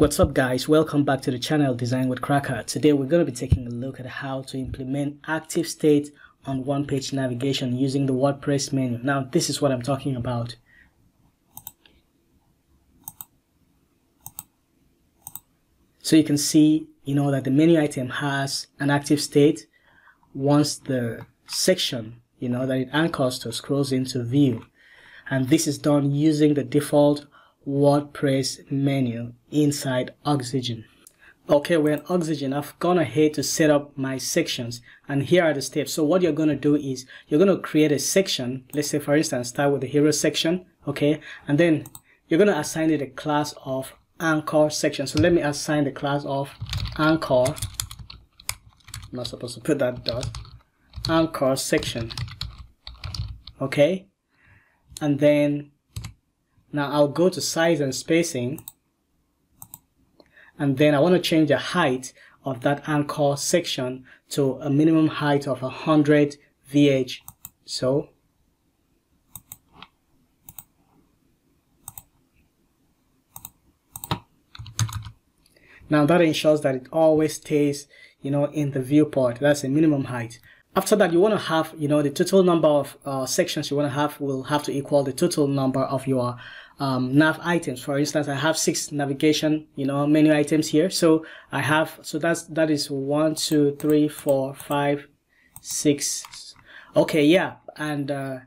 What's up guys, welcome back to the channel Design with Cracka. Today we're going to be taking a look at how to implement active state on one-page navigation using the WordPress menu. Now this is what I'm talking about. So you can see, you know, that the menu item has an active state once the section, you know, that it anchors to scrolls into view. And this is done using the default WordPress menu inside Oxygen. Okay, we're in Oxygen. I've gone ahead to set up my sections and here are the steps. So what you're going to do is you're going to create a section. Let's say for instance, start with the hero section. Okay. And then you're going to assign it a class of anchor section. So let me assign the class of anchor. I'm not supposed to put that dot. Anchor section. Okay. And then now I'll go to size and spacing and then I want to change the height of that anchor section to a minimum height of 100 VH. So now that ensures that it always stays you know in the viewport that's the minimum height after that, you want to have, you know, the total number of uh, sections you want to have will have to equal the total number of your um, nav items. For instance, I have six navigation, you know, menu items here. So I have, so that's, that is one, two, three, four, five, six. Okay. Yeah. And, uh,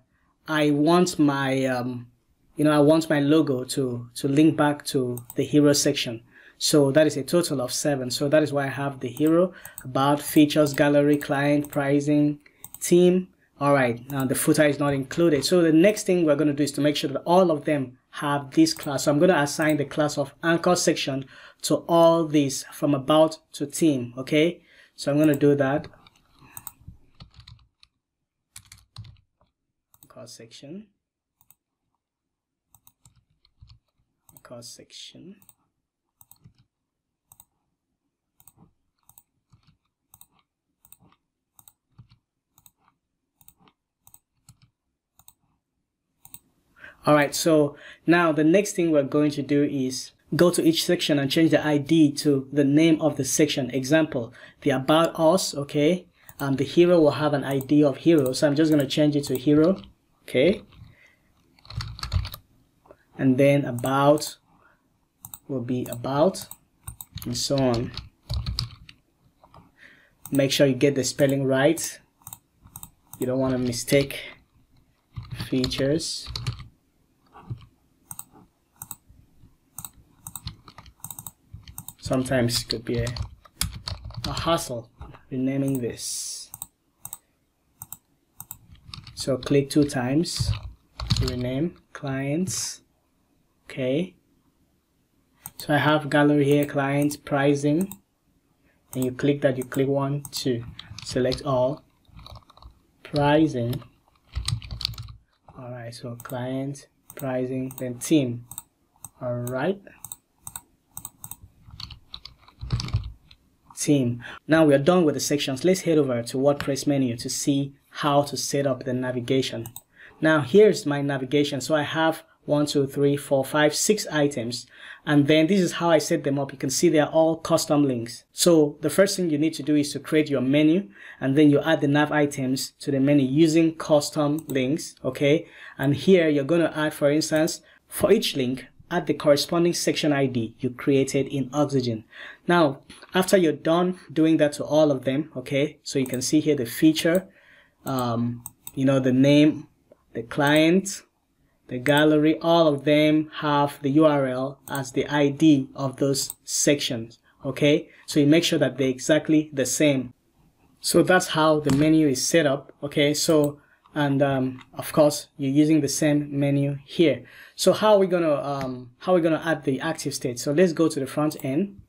I want my, um, you know, I want my logo to, to link back to the hero section. So that is a total of seven. So that is why I have the hero, about, features, gallery, client, pricing, team. All right, now the footer is not included. So the next thing we're going to do is to make sure that all of them have this class. So I'm going to assign the class of anchor section to all these from about to team. Okay, so I'm going to do that. Anchor section. Anchor section. All right, so now the next thing we're going to do is go to each section and change the ID to the name of the section. Example, the about us, okay? Um, the hero will have an ID of hero. So I'm just to change it to hero, okay? And then about will be about and so on. Make sure you get the spelling right. You don't want to mistake features. Sometimes it could be a, a hassle renaming this. So click two times to rename clients. Okay. So I have gallery here, clients, pricing. And you click that, you click one, two. Select all. Pricing. Alright, so client, pricing, then team. Alright. Now we are done with the sections. Let's head over to WordPress menu to see how to set up the navigation. Now here's my navigation. So I have one, two, three, four, five, six items. And then this is how I set them up. You can see they are all custom links. So the first thing you need to do is to create your menu and then you add the nav items to the menu using custom links. Okay. And here you're going to add, for instance, for each link, add the corresponding section ID you created in Oxygen. Now, after you're done doing that to all of them, okay, so you can see here the feature, um, you know, the name, the client, the gallery, all of them have the URL as the ID of those sections, okay? So you make sure that they're exactly the same. So that's how the menu is set up, okay? So and um, of course you're using the same menu here. So how are we gonna um, how are we gonna add the active state? So let's go to the front end.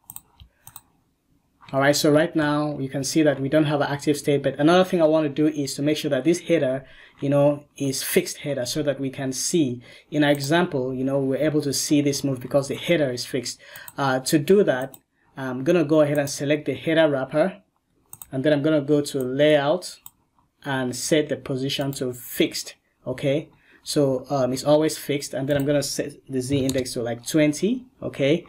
All right so right now you can see that we don't have an active state but another thing I want to do is to make sure that this header you know is fixed header so that we can see. In our example you know we're able to see this move because the header is fixed. Uh, to do that I'm gonna go ahead and select the header wrapper. And then I'm gonna go to layout and set the position to fixed okay so um, it's always fixed and then I'm gonna set the z index to like 20 okay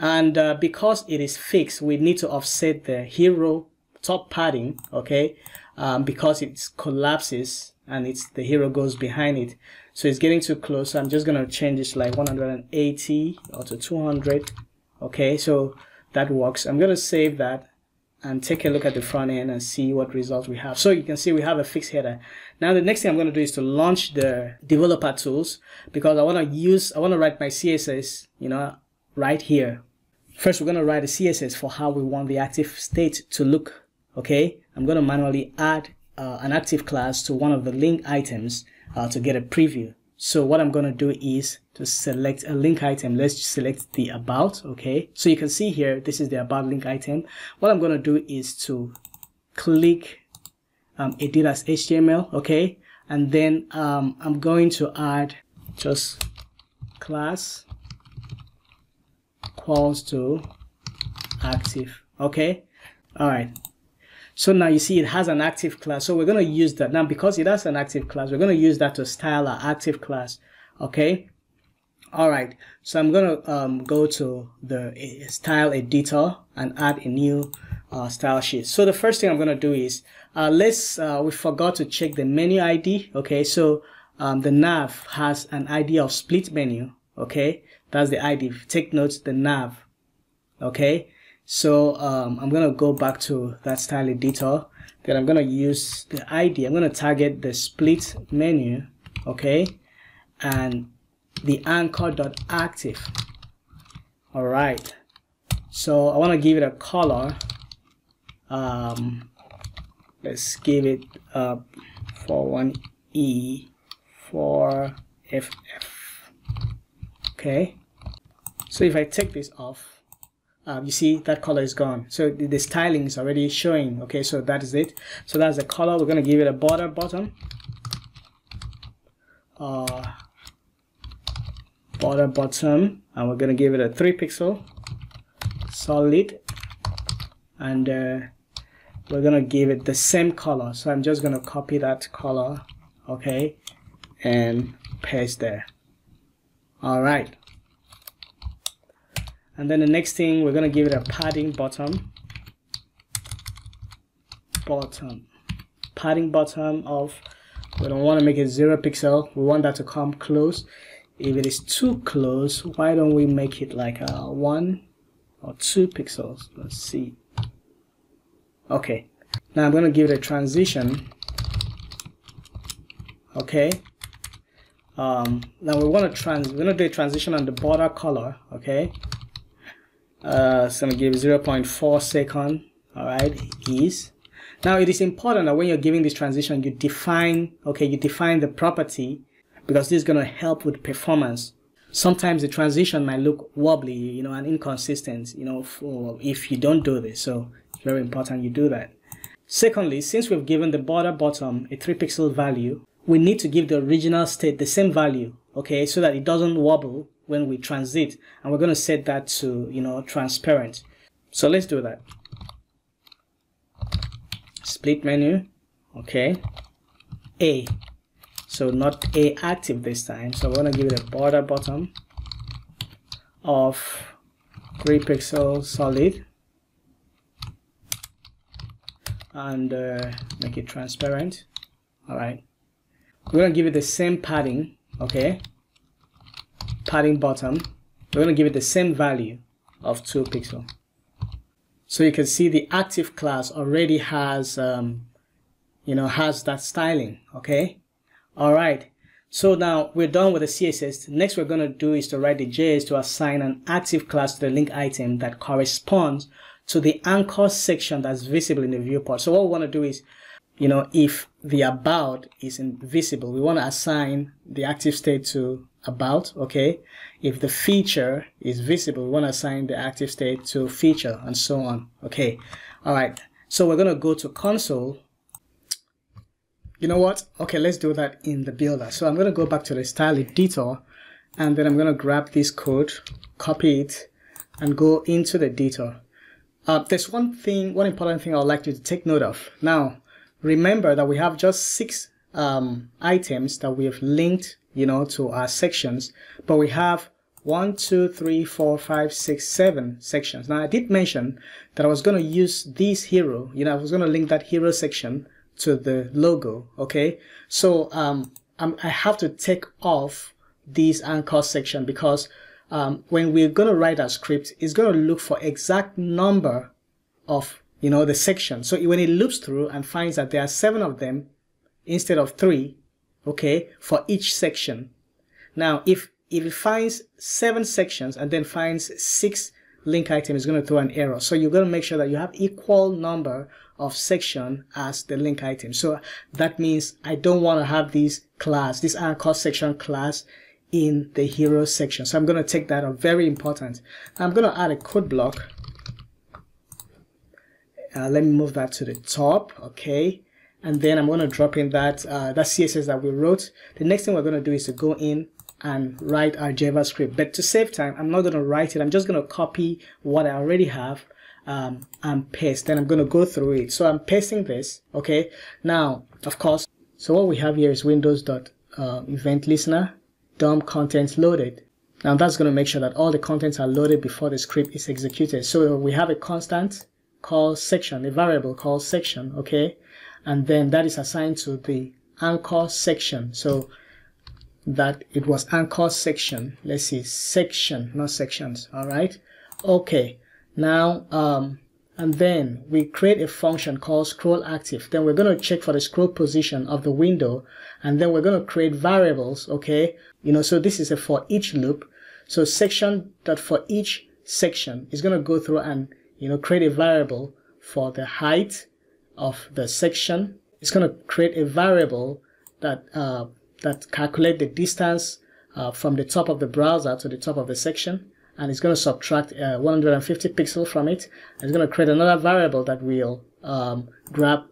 And uh, because it is fixed, we need to offset the hero top padding, okay? Um, because it collapses and it's the hero goes behind it. So it's getting too close. I'm just to change this like 180 or to 200. Okay, so that works. I'm to save that and take a look at the front end and see what results we have. So you can see we have a fixed header. Now the next thing I'm going to do is to launch the developer tools because I want to use, I want to write my CSS, you know, right here. First, we're going to write a CSS for how we want the active state to look. Okay, I'm going to manually add uh, an active class to one of the link items uh, to get a preview. So what I'm going to do is to select a link item. Let's select the about. Okay. So you can see here, this is the about link item. What I'm going to do is to click um, edit as HTML. Okay. And then um, I'm going to add just class equals to active. Okay. All right. So now you see it has an active class. So we're going to use that. Now because it has an active class, we're going to use that to style our active class. Okay. All right. So I'm going to um, go to the uh, style editor and add a new uh, style sheet. So the first thing I'm going to do is uh, let's, uh, we forgot to check the menu ID. Okay. So um, the nav has an ID of split menu. Okay. That's the ID. Take note the nav. Okay. So um, I'm going to go back to that style editor. Then I'm going to use the ID. I'm going to target the split menu. Okay. And the anchor.active. All right. So I want to give it a color. Um, let's give it uh, for one E for FF. Okay. So if I take this off, um, you see that color is gone. So the, styling is already showing. Okay so that is it. So that's the color. We're going to give it a border bottom. Uh, border bottom. And we're going to give it a 3 pixel solid. And uh, we're going to give it the same color. So I'm just going to copy that color. Okay. And paste there. All right and then the next thing we're going to give it a padding bottom. Bottom. Padding bottom of we don't want to make it zero pixel. We want that to come close. If it is too close why don't we make it like a one or two pixels? Let's see. Okay. Now I'm going to give it a transition. Okay. Um, now we want to trans we're going to do a transition on the border color okay uh, so I'm give 0.4 second all right is. Now it is important that when you're giving this transition you define okay you define the property because this is going to help with performance. Sometimes the transition might look wobbly you know and inconsistent you know for if you don't do this so it's very important you do that. Secondly since we've given the border bottom a 3 pixel value we need to give the original state the same value okay so that it doesn't wobble when we transit and we're going to set that to you know transparent. So let's do that. Split menu okay. A. So not a active this time so we're going to give it a border bottom of 3 pixel solid. And uh, make it transparent. All right. We're going to give it the same padding okay padding bottom, we're going to give it the same value of 2 pixel. So you can see the active class already has, um, you know, has that styling, okay? All right. So now we're done with the CSS. Next we're going to do is to write the JS to assign an active class to the link item that corresponds to the anchor section that's visible in the viewport. So what we want to do is, you know, if the about is invisible, we want to assign the active state to about, okay? If the feature is visible, we want to assign the active state to feature and so on, okay? All right, so we're going to go to console. You know what? Okay, let's do that in the builder. So I'm going to go back to the style editor and then I'm going to grab this code, copy it and go into the editor. Uh, there's one thing, one important thing I'd like you to take note of. Now, remember that we have just six um, items that we have linked you know, to our sections, but we have one, two, three, four, five, six, seven sections. Now I did mention that I was going to use this hero, you know, I was going to link that hero section to the logo, okay? So um, I'm, i have to take off this anchor section because um, when we're going to write our script, it's going to look for exact number of, you know, the section. So when it loops through and finds that there are seven of them instead of three, okay, for each section. Now, if if it finds seven sections and then finds six link item, it's going to throw an error. So you're going to make sure that you have equal number of section as the link item. So that means I don't want to have this class, this anchor section class in the hero section. So I'm going to take that off. Very important. I'm going to add a code block. Uh, let me move that to the top. Okay. And then I'm going to drop in that, uh, that CSS that we wrote. The next thing we're going to do is to go in and write our JavaScript. But to save time, I'm not going to write it. I'm just going to copy what I already have um, and paste. Then I'm going to go through it. So I'm pasting this. Okay. Now, of course, so what we have here is Windows dot uh, event listener DOM contents loaded. Now that's going to make sure that all the contents are loaded before the script is executed. So we have a constant called section, a variable called section, okay? And then that is assigned to the anchor section. So that it was anchor section. Let's see, section, not sections. All right. Okay. Now, um, and then we create a function called scroll active. Then we're going to check for the scroll position of the window, and then we're going to create variables. Okay. You know, so this is a for each loop. So section that for each section is going to go through and you know create a variable for the height of the section. It's going to create a variable that uh, that calculate the distance uh, from the top of the browser to the top of the section and it's going to subtract uh, 150 pixels from it and it's going to create another variable that will um, grab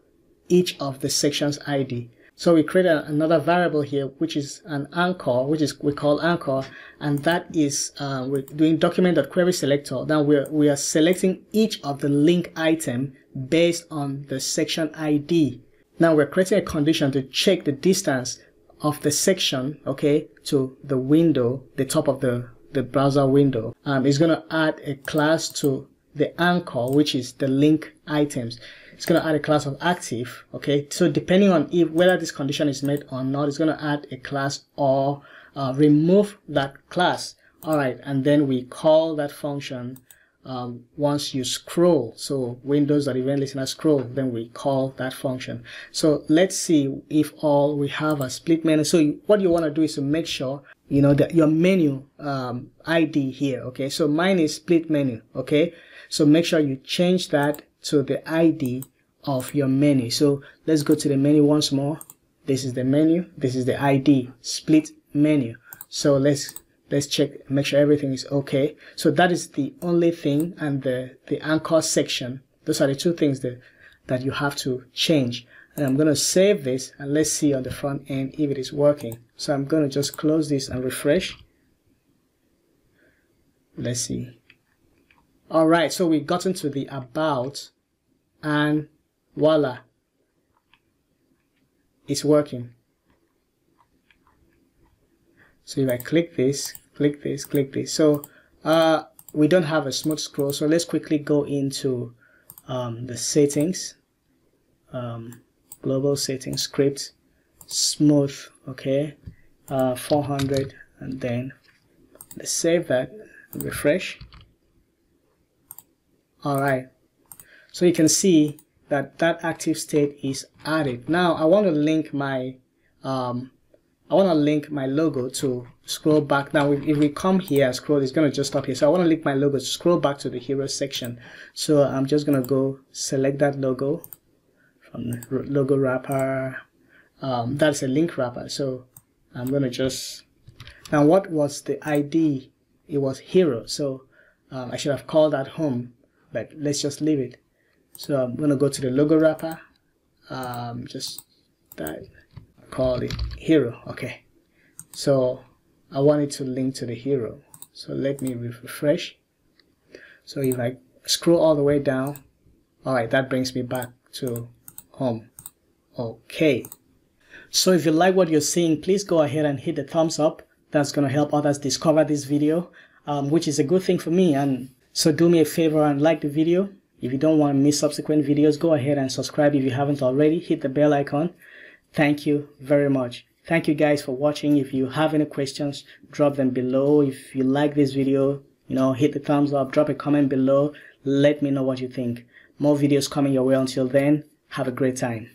each of the sections ID. So we create a, another variable here, which is an anchor, which is we call anchor, and that is uh, we're doing document.query selector. Now we're we are selecting each of the link item based on the section ID. Now we're creating a condition to check the distance of the section, okay, to the window, the top of the, the browser window, um, is going to add a class to the anchor, which is the link items. It's going to add a class of active, okay? So depending on if whether this condition is met or not, it's going to add a class or uh, remove that class. All right, and then we call that function um, once you scroll. So Windows that event listener scroll, then we call that function. So let's see if all we have a split menu. So what you want to do is to make sure you know that your menu um, ID here. Okay, so mine is split menu. Okay, so make sure you change that to the ID of your menu. So let's go to the menu once more. This is the menu. This is the ID split menu. So let's let's check make sure everything is okay so that is the only thing and the the anchor section those are the two things that that you have to change and I'm going to save this and let's see on the front end if it is working so I'm going to just close this and refresh let's see all right so we got into the about and voila it's working so if I click this, click this, click this. So uh, we don't have a smooth scroll. So let's quickly go into um, the settings, um, global settings, script, smooth, okay, uh, 400, and then let's save that, refresh. All right. So you can see that that active state is added. Now I want to link my um, I want to link my logo to scroll back. Now, if, we come here, scroll, it's going to just stop here. So I want to link my logo to scroll back to the hero section. So I'm just going to go select that logo from the logo wrapper. Um, that's a link wrapper. So I'm going to just, now what was the ID? It was hero. So um, I should have called that home, but let's just leave it. So I'm going to go to the logo wrapper. Um, just that call it hero okay so I want it to link to the hero so let me refresh so if I scroll all the way down alright that brings me back to home okay so if you like what you're seeing please go ahead and hit the thumbs up that's going to help others discover this video, um, which is a good thing for me. And so do me a favor and like the video. If you don't want to miss subsequent videos, go ahead and subscribe if you haven't already. Hit the bell icon. Thank you very much. Thank you guys for watching. If you have any questions, drop them below. If you like this video, you know, hit the thumbs up, drop a comment below. Let me know what you think. More videos coming your way. Until then, have a great time.